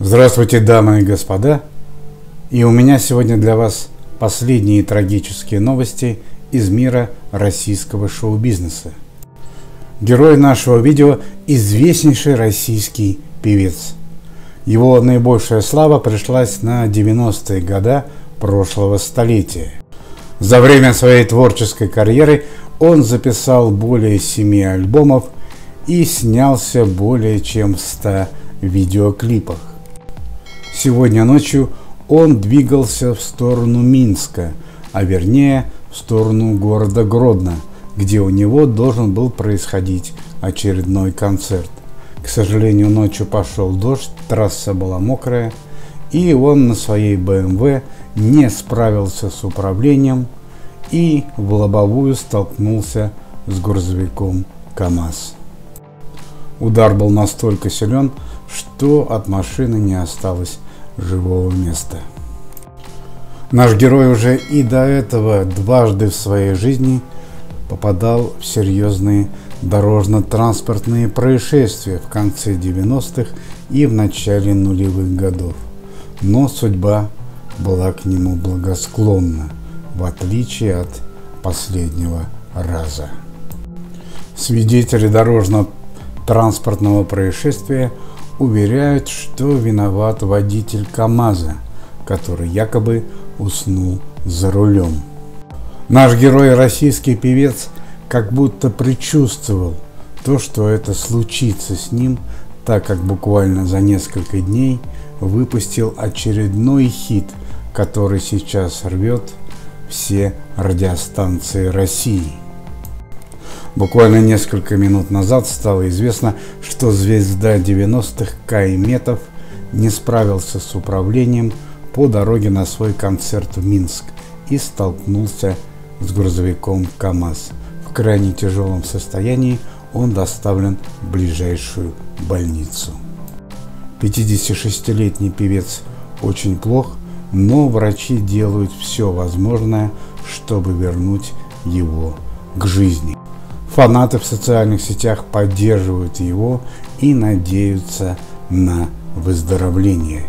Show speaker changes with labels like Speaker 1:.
Speaker 1: Здравствуйте, дамы и господа! И у меня сегодня для вас последние трагические новости из мира российского шоу-бизнеса. Герой нашего видео – известнейший российский певец. Его наибольшая слава пришлась на 90-е годы прошлого столетия. За время своей творческой карьеры он записал более 7 альбомов и снялся более чем в 100 видеоклипах. Сегодня ночью он двигался в сторону Минска, а вернее в сторону города Гродно, где у него должен был происходить очередной концерт. К сожалению, ночью пошел дождь, трасса была мокрая, и он на своей БМВ не справился с управлением и в лобовую столкнулся с грузовиком КАМАЗ. Удар был настолько силен, что от машины не осталось живого места. Наш герой уже и до этого дважды в своей жизни попадал в серьезные дорожно-транспортные происшествия в конце 90-х и в начале нулевых годов. Но судьба была к нему благосклонна, в отличие от последнего раза. Свидетели дорожно-транспортного происшествия – уверяют, что виноват водитель КАМАЗа, который якобы уснул за рулем. Наш герой, российский певец, как будто предчувствовал то, что это случится с ним, так как буквально за несколько дней выпустил очередной хит, который сейчас рвет все радиостанции России. Буквально несколько минут назад стало известно, что звезда 90-х Кай Метов не справился с управлением по дороге на свой концерт в Минск и столкнулся с грузовиком КАМАЗ. В крайне тяжелом состоянии он доставлен в ближайшую больницу. 56-летний певец очень плох, но врачи делают все возможное, чтобы вернуть его к жизни. Фанаты в социальных сетях поддерживают его и надеются на выздоровление.